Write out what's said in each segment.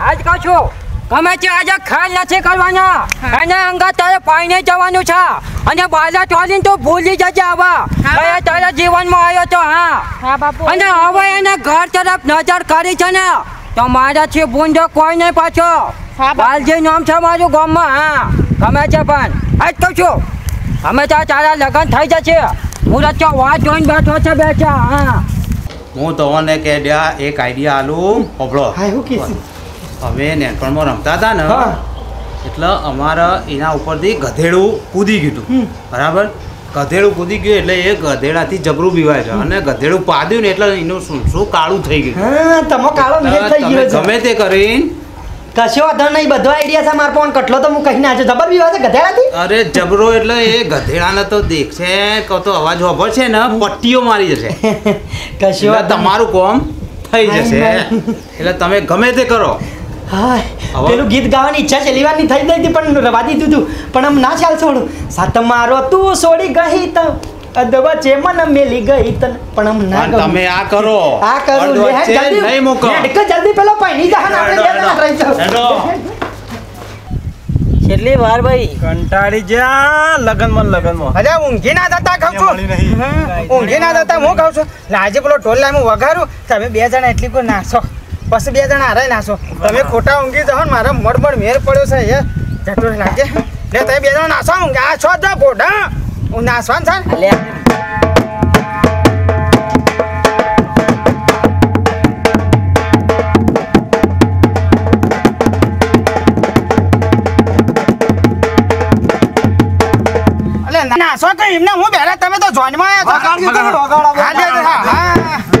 આજ કહું છું ગમે તે આજે ખ્યાલ નથી કરવાના. એને અંગા તારે પાઈને જવાનું છે. અને બાજા ચોરીને તો ભૂલી જજે આવા કયા તારા જીવનમાં આવ્યો તો હા. અને હવે એને ઘર તરફ નજર કરી છે ને તો મારાથી ભૂંડો કોઈ નહીં પાછો. બાલજી નામ છે મારું ગામમાં હા. ગમે છે પણ. આજ કહું છું અમે ત્યાં તારા લગ્ન થઈ જશે. મુરત તો વાત જોઈને બેઠો છે બેઠા હા. હું તમને કે દ્યા એક આઈડિયા આલું હોભળો. અમે નેનપણમાં રમતા હતા ને એટલે અમારા એના ઉપરથી ગધેડું કૂદી ગયું બરાબર? ગધેડું કૂદી ગયું એટલે એ ગધેડાથી જબરું બીવાય છે. અને ગધેડું પાદ્યું ને એટલે એનું શું શું કાળું થઈ ગયું. હા તમો કાળો મેઘ થઈ તમે ગયો ગમે તે કરીને કશો વાંધો નહીં બધો આઈડિયા છે માર પણ કટલો તો હું કહીને આજે જબર બી વાત ગધેડાથી અરે જબરો એટલે એ ગધેડાને તો દેખશે કહો તો અવાજ છે ને પટ્ટીઓ મારી જશે. કશો તમારું કોમ થઈ જશે. એટલે તમે ગમે તે કરો. હા હવે- પેલું ગીત ગાવાની ઈચ્છા છેલ્લી વારની થઈ ગઈ હતી પણ રવા દીધું હતું પણ આમ ના ચાલ છોડું. સાત મારો તું છોડી ગઈ તો. અદવા છે મન મેલી ગઈ તન પણ આમ ના તમે આ કરો. આ કરું જલ્દી નહીં મૂકો. હેડ જલ્દી પેલો પૈણી જા ને આપણે બે રહી. છેલ્લી વાર ભાઈ? કંટાળી જા લગનમાં લગનમાં. અરે ઊંઘી ના જતા ખાવ છું. ઊંઘી ના જતા હું ખાવ છું. લાજે પેલો ઢોલ લાય હું વઘારું તમે બે જણા એટલી કોઈ નાસો. પછી બે જણા હારે નાસો. તમે ખોટા ઊંઘી જાઓ ને મારા મડ મડ મેર પડ્યો છે હે જતો લાગે. લે તમે બે જણા નાસો ઊંઘે. આ છો જ ગોઢા હું નાસવાનું છે લે. અલે નાસો કઈ એમને હું બેરા તમે તો જોઈનમાં આવ્યા છો. હા, હા.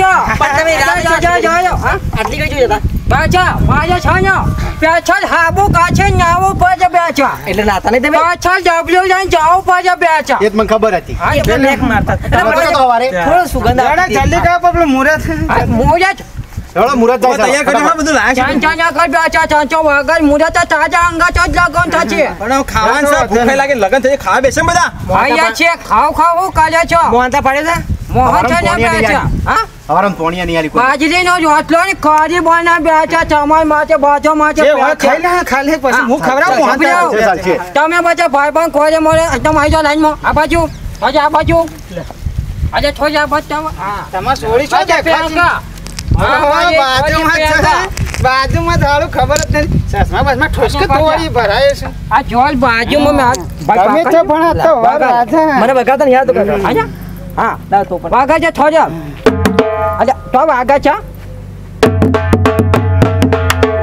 છો. પણ તમે રાહ જો, જો, જો, જો, આટલી કઈ જોઈએ તા? પાછા મારે છે પાછળ હાબુ કાছে નાવું પડે બેચા એટલે નાતા નહીં તમે? પાછળ ડબલ્યુ જઈને જવું પડે બેચા એ મને ખબર હતી. હા એટલે લેખ મારતા એટલે તમે મને તો સવારે. થોડો સુગંધ બેરા જલ્દી કહો પેલું મુહૂર્ત મુરત. ચલો મુરત જાય તૈયાર કર્યું હા બધું લાશ ચાંચા કર બેચા ચાંચો વગર મુરત તાજા અંગત જ લગન થશે. પણ ખાવાનું છે ભૂખે લાગે લગન થઈ ખાવા બેસે બધા? આયા છે ખાવ ખાવ કાલે છો. પાડે છે મોહન છે ને પોણી નહીં બેચા હા? સવારે પોણિયા નહીં આલી કોઈ. બાજરીનો રોટલો ને કરી બના બેચા ચમાઈ માથે બાજો માથે જે હોય ખાઈ લે પછી હું. ખવડાવું મોહન છે, તમે બધા ભાઈ બંધ કોરે મોરે એકદમ આવી આ બાજુ આજે આ બાજુ. આજે આ બાજુ તમે. હા. તમારે સોળી શું આજે છે? બાજુમાં જ થાળું ખબર જ નથી. ચશ્મા બસમાં ઠોસકે તોડી ભરાય છે. આ જોલ બાજુમાં મેં. પણ આ તો મને બગાતા યાદ કાકા આજા? હા ના તો પણ. વાગા છે થોડા અરે તો વાઘા છે?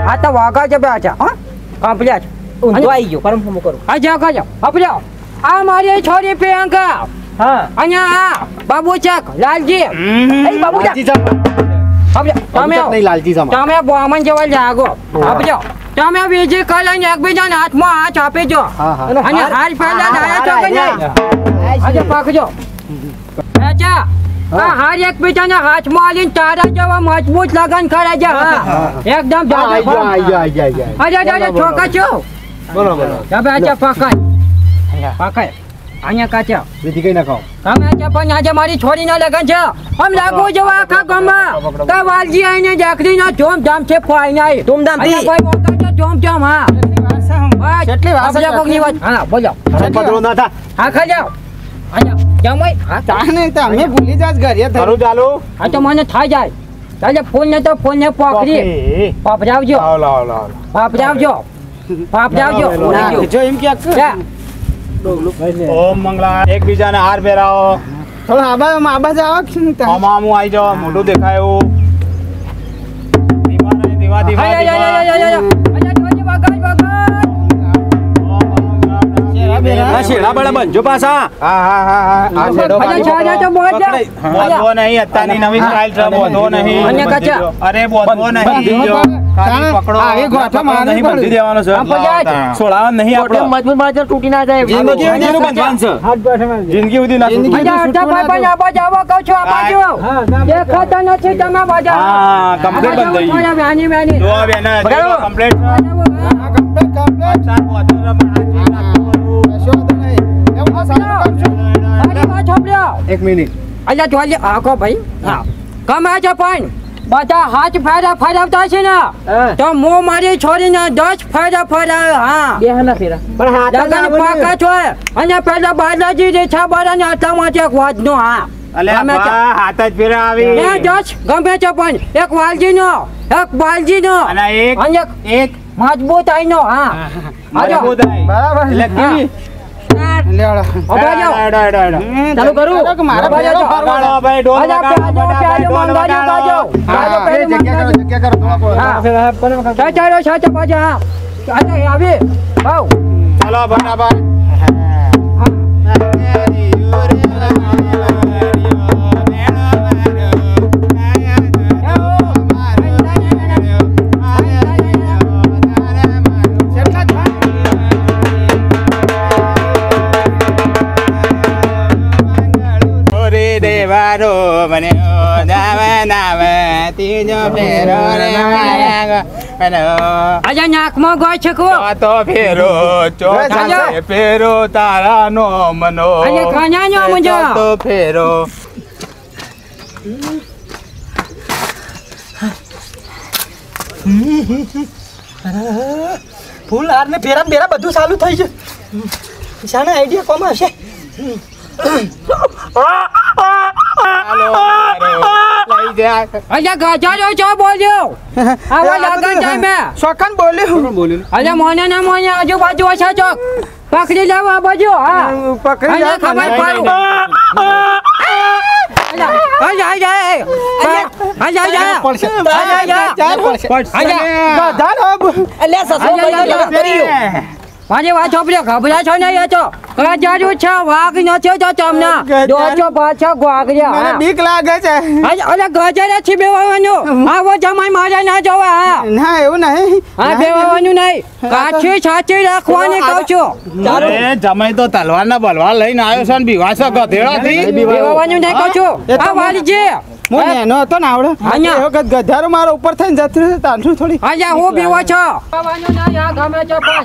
હા તો વાઘા છે બે છે હા? કમ્પ્લીટ ઊંધો આવી ગયો. પરમ હું કરું. આ જા જાઓ. અપડ્યો આ મારી છોરી પ્રિયંકા. હા. અહીંયા આ બાબુ ચક લાલજી. એ બાબુ જા લાલજી સામા. અપડ્યો તમે નહીં લાલજી સામા. તમે બોમન જેવા જાગો. અપડ્યો તમે બીજી કલર એકબીજાને હાથમાં હાથ આપી જો હા, હા. અને હાર પહેલા ડાયા છો કે નહીં? આજે પાકજો. આ હાર એકબીજાને હાથમાં આલીને તારા જેવા મજબૂત લગન કરે છે. હા. એકદમ હા, આઈ જાજો ગયા, આઈ ગયા, આઈ ગયા, આઈ ગયા. અરે અરે છોકરા છો. બોલો બોલો તમે આજે પકડ પકડ અહીંયા. કાચા. બીજી કઈ નાખો તમે આજે પણ આજે મારી છોરીના લગન છે. આમ લાગુ જેવા આખા ગામમાં. તો વાલજી આઈને જાકરીના ધૂમધામ છે ફાઈને ધૂમધામથી. કોઈ મોટા ધૂમધામ હા. કેટલી વાર છે કોકની વાત. હા બોલો. પકડો ના થા. હા ખાઈ અહીંયા જમાઈ હા તો અમે ભૂલી જાસ ઘરે. તારું ચાલુ. આ તો મને થાય જાય. તાલે ફૂલ ને તો ફૂલ ને પોખરી ઓકે. પાપડાવજો લાવો, લાવો, લાવો. પાપડાવજો ના, જો એમ જા. ઓમ મંગલા. એકબીજાને હાર પહેરાવો થોડો આબા આબા જાવ કે આમું આવી જાવ મોઢું દેખાય એવું. દીવા નહીં, આ શેડા બળા બંજો પાછા. હા હા હા આ શેડો અરે તો બોલ નહીં અત્યારની નવી સ્ટાઇલ છે બોધવો નહીં. અને કાચા. અરે બોધવો નહીં ખાલી પકડો. હા, એ ગોઠો મારવી નહીં બંધી દેવાનો છે. આ નહીં આપણો. મજબૂત માણસ તૂટી ના જાય. જિંદગી સુધીનું બંધવાનું છે જિંદગી સુધી ના છૂટે. અડધા ભાઈ ભાઈ આ બાજુ આવો કહું છું, આ બાજુ. દેખાતા નથી તમે બાજુ. હા કમ્પ્લીટ બંધ થઈ બાજુ વ્યાની, વ્યાની. જો બેન બરાબર. કમ્પ્લીટ સાત બોધો અરે વાત સાંભળ્યો. એક મિનિટ. અલ્યા જોજે, આખો ભાઈ. હા. ગમે છે પણ બધા હાથ ફેરા ફેરવતા છે ને તો મો મારી છોડીને દસ ફેરા ફેરાવે હા. પણ હાથ લગન પાકા છો અને પેલા બાલાજી રેછા બારાને આટલામાંથી એક વાતનો હા. અલે ગમે તે. બા, હાથ જ ફેરા આવી એ દસ ગમે છે એક વાલજીનો એક બાલજીનો અને એક અને એક એક મજબૂત હા. મજબૂત આઈ. નો હા. કેવી? લેવડો અબા જાઓ. હેડો, હેડો, હેડો. ચાલુ કરું મારે ભાઈ, વગાડો, પ્યાજો, પ્યાજો, ઢોલ મંગાજો, વગાડો. મંગાજો. હા પ્યાજો, એ પહેલું જગ્યા કરો. જગ્યા કરો હા. સાચાડો, સાચા પાછા, હા. આવી. ભાવ. ચાલો બરાબર ઓરે દેવારો મને દાવે નાવે તીજો ફેરો રે મારા મને અલ્યા, નાકમાં ગોળ છે કો. તો ફેરો ચોથે ચાલો. ફેરો તારા નો મનો અરે, ખાનાનો મજો. તો ફેરો ફૂલ હાર ને ફેરા ને બેરા બધું ચાલુ થઈ છે શાના આઈડિયા કોમ આવશે લઈ જા અલ્યા, ગજારો છો બોલ્યો આવો લગન ટાઈમે શોખન બોલ્યું અલ્યા મોને ના મોને આજુબાજુ ઓછા ચોક પકડી લેવા આ બાજુ હા પકડી ખબર પાડું મારી વાત સાંભળ્યો ગભરા છો નહીં ગજારું છે વાઘ નથી તો તમને. દોઢસો પાછો ગોગર્યા મને બીક લાગે છે. અરે ગજારે છે બેવાનું આવો જમાઈ મારે ના જવા ના એવું નહીં. હા બેવાનું નહીં. કાચી સાચી રાખવાની કહું છું. અરે જમાઈ તો તલવાર ના બલવાર લઈને આવ્યો છે ને બીવાસો બેવાનું નહીં કહું છું. આ વાલીજી હું નેનો હતો ને આવડે. અહીંયા. વખત ગધારો મારો ઉપર થઈને જતું તાંડું થોડી. હું બીવો છો? બેવાનું નહીં આ ગમે છે પણ.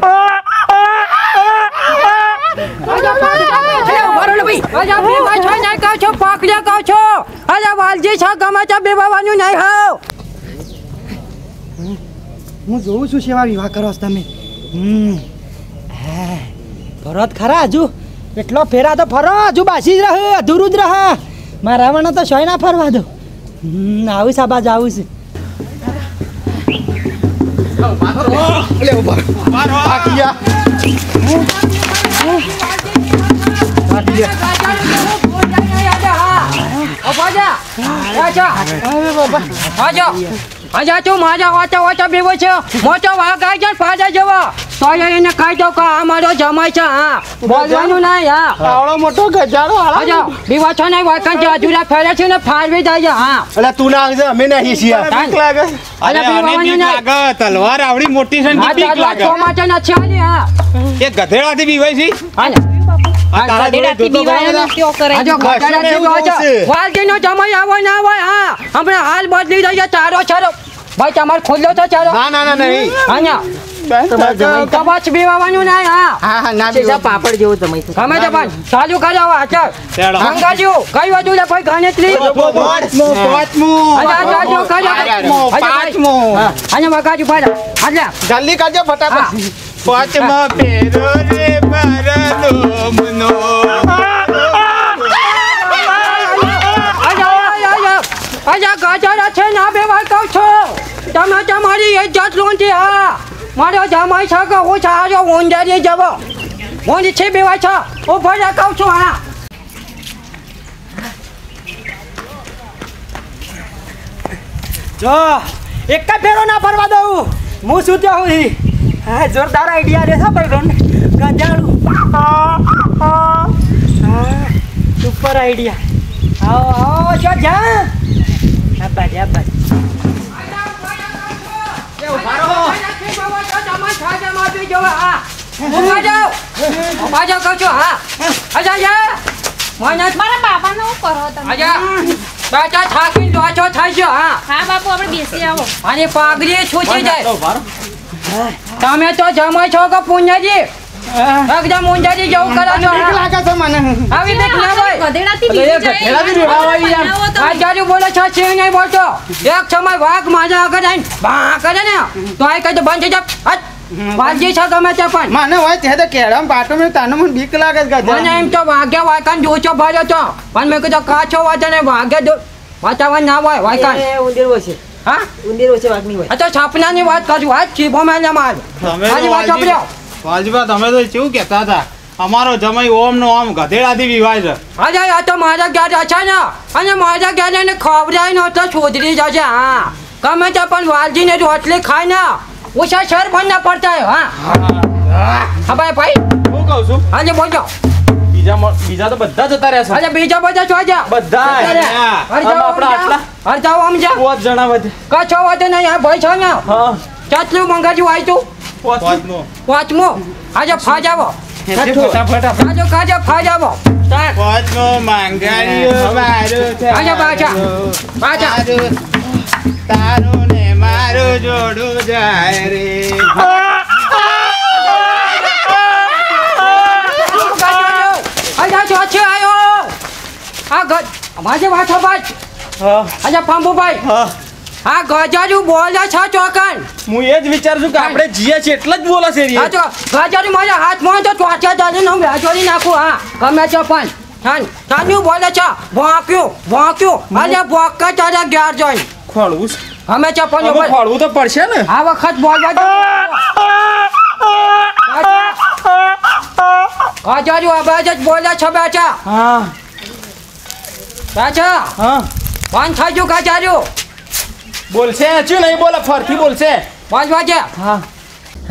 હું જોઉં છું સેવા વિવાહ કરો છો તમે. જ ખરા હજુ. એટલો ફેરા તો ફરો હજુ બાસી જ રહે અધૂરું જ રહે. મારા મને તો સોય ના ફરવા દો. હમ, આવું સાબાજ આવું છે આજા તું માજા વાચા વાચા બીવો છે. મોટો આવી જાય ફાડા જેવો. તો એને કહી દો કે આ મારો જમાઈ છે હા. બોલવાનું ના હા. આવડો મોટો ગજારો આજા બીવો છો ને વાકન જે અધૂરા ફેરે છે ને ફાળવી જાય છે હા. એટલે તું ના આવજે અમે નહીં છીએ. બીક લાગે? અરે બીવાનું બીક લાગે. તલવાર આવડી મોટી છે ને બીક લાગે. ચોમાસા નથી આલી હા. એ ગધેડાથી બીવાય છે? છે. ના હા. ને હાલ બદલી જાય ચારો ચારો ભાઈ તમારે ખોલ્યો તો ચાલો. ના ના ના નહીં. અહીંયા. બસ બીવાનું નહીં હા. હા ના. પાપડ જેવું તમે ગમે તે પણ. ચાલુ કરો આચર. કઈ વધુ લે ભાઈ ગણતરી? પાંચમું પાંચમું અને મગાજુ પાડા આટલા. જલ્દી કરજો ફટાફટ. પાંચમો પેરો રે પરલો મનો તમે તમારી ઇજ્જત લોંધી હા. મારો જમાઈ છે કે હું સારો ઊંઝારી જવો. ઊંઝ છે, બેવાય છે. ઊભો છું, હા. જો, એક જ ફેરો ના ફરવા દઉં. હું શું ત્યાં હું હા, જોરદાર આઈડિયા રે છે ભાઈ રોન ગજાડું સુપર આઈડિયા આવો આવો જો જા હું કરો તમે? હા. બાપુ આપણે બેસી આવો. અને પાઘડી છૂટી જાય. તમે તો જમાય છો કે પુણ્યજી? એકદમ મુંજાજી જેવું કરો છો. બીક લાગે છે મને. આવી દેખ ના ભાઈ ગધેડાથી બીજી જાય ગધેડાથી આ જાજુ બોલે છે છે નહીં બોલતો. એક સમય વાઘ માજા આગળ આઈને બા કરે ને. તો આ કઈ બંધ થઈ જા હટ. વાઘજી છે ગમે તે પણ. મને હોય તે તો કેળામાં પાટો મેં તાનો મને બીક લાગે છે મને એમ તો વાઘે વાયકાન જોચો ભર્યો તો. પણ મેં કીધું કાચો વાંચે ને વાઘે દો- વાતાવરણ ના હોય વાયકાન ઉંદીર વસે હા? ઉંદીર વસે વાઘની હોય. આ તો સપનાની વાત કરું આજ ચીભો મેં માર. તમે વાત સાંભળ્યો વાલજીભા તમે તો કેવું કહેતા હતા? અમારો જમાઈ ઓમ નો ઓમ ગધેડાથી વિવાહ છે. અરે આ તો મારા ઘેર છે ને. અને મારા ઘેર એને ખવડાય નો તો છોદરી જશે હા. ગમે તે પણ વાલજીને રોટલી ખાય ને ઓછા શેર પણ ના પડતા હા. હા. ભાઈ ભાઈ. હું કહું છું? આજે બોલજો. બીજા બીજા તો બધા જતા રહ્યા છે. અરે બીજા બધા છો? જા બધા આમ આપણા આટલા. હરજાઓ આમ જા બહુ જણા વધે. કછો વાતે નહીં આ ભાઈ છો ને? હા. ચાટલું મંગાજુ તું. પાંચ પાંચમો. પાંચમો. આજે ફાજાવો ફટાફટ આજે કાજે ફાજાવો સ્ટાર્ટ. પાંચમો માંગાડીઓ મારું છે આજા પાછા. પાછા. તારું ને મારું જોડું જાય રે. આજા છો છે આયો. આ ગજ માજે વાછો ભાઈ. હા. પાંબુભાઈ. હા. આ ગજાજુ બોલે છે ચોકન? હું એ જ વિચારું છું કે આપણે જીએ છીએ એટલે જ બોલે છે આ તો ગજાજુ મારા હાથમાં તો ચોચા ચાલી હું વેચોરી નાખું હા ગમે છે પણ. થાન તાન્યુ બોલે છે ભોંક્યું ભોંક્યું અને ભોંકા તારા ઘેર જોઈ ખોળવું અમે હવે ખોળવું તો પડશે ને. આ વખત બોલવા ગજાજુ અબાજ જ બોલે છે બેચા હા. બેચા હા. ફોન થઈ ગયું ગજાજુ બોલશે? હજુ નહીં બોલે ફરથી બોલશે. પાંચ વાગે હા.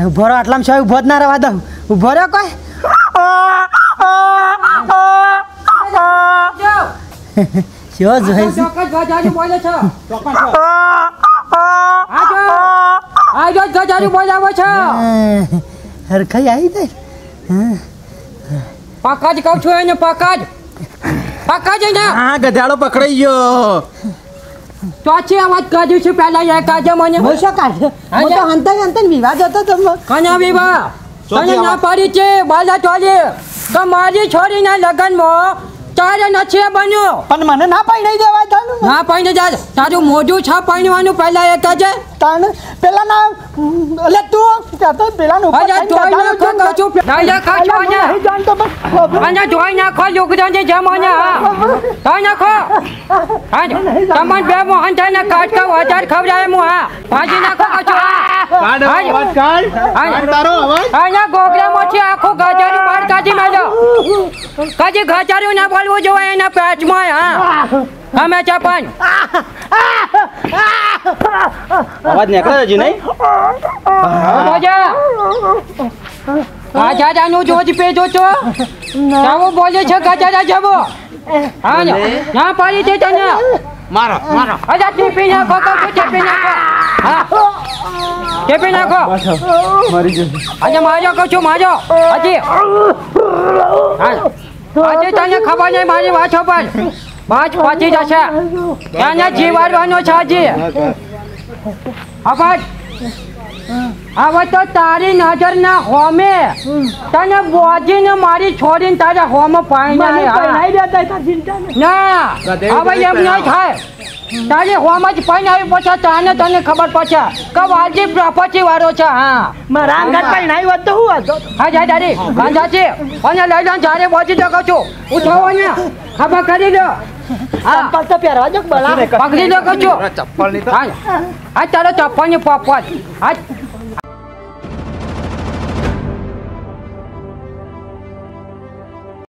ઊભો રહો આટલામાં છો ઊભો જ ના રહેવા દઉં. ઊભો રહ્યો કોઈ? શું જોઈ ચોક્કસ ગજાજુ બોલે છે. આજો આજો ગજાજુ બોલાવે છે. હરખાઈ આવી જાય. પકડ કહું છું એને પકડ પકડ એને. હા ગધાડો પકડાઈ ગયો. ચોથી અવાજ કાઢ્યું છે? પહેલા એ કાઢે મને. હું શું કાઢ્યો હું તો હંતાઈ હંતાઈ વિવાદ હતો તમે કન્યા વિવાહ? તને ના. પાડી છે? બાલા ચોલી. તો મારી છોરીના લગ્નમાં તારે નથી બન્યું. પણ મને ના પૈણાઈ દેવાય તારું ના પાણી જા તારું મોઢું છ પાણીવાનું પહેલા એક જ. તાને પેલા ના એટલે તું તો પેલા નું અરે ના નાખો છું ડાયરેક્ટ ખાચો અને જાણતો બસ અને ધોઈ નાખો લુગડાને જેમ અને હા ધોઈ નાખો. હા તમને બે મોહન થઈને કાટકા વધારે ખવડાવે મુ હા. ભાજી નાખો કચો કાઢ હાજ. અવાજ કાઢ. હાજ. તારો અવાજ. અહીંયા ગોગરા આખું બહાર કાઢી કદી ગાજરું ના બોલવું જોઈએ એના પેટમાં હા? અમે ચપન અવાજ નીકળે હજી નહીં? ગાજરાનું જોજ પેજો છો? જાવું બોલે છે ગાજરા જવો હા ને. પાડી છે તને. મારો મારો. અજા ટીપી નાખો તો ટીપી નાખો? હા. ટીપી નાખો. મરી જશે. આજે માર્યો કહું છું માજો હજી હા. આજે તને ખબર નહીં મારી વાતો પર પાંચ પતી જશે. એને જીવાડવાનો છે હજી અવાજ હવે તો તારી નજર ના હોમે. તને બોજીને મારી છોડીને તારા હોમ પાણી ના હવે એમ નહીં થાય. તારી હોમ જ પાણી આવી પછી તાને તને ખબર પડશે કે વાજી પ્રોપર્ટી વાળો છે હા. મારા અંગત નહીં હોત તો હું હતો હા જા દાદી છે અને લઈ લો જ્યારે બોજી શકો છો ઉઠાવો ને ખબર કરી દો. હા. ચંપલ તો પહેરવા જો બલા પકડી લો કહું ચપ્પલની તો હા. આ તારો પોપટ.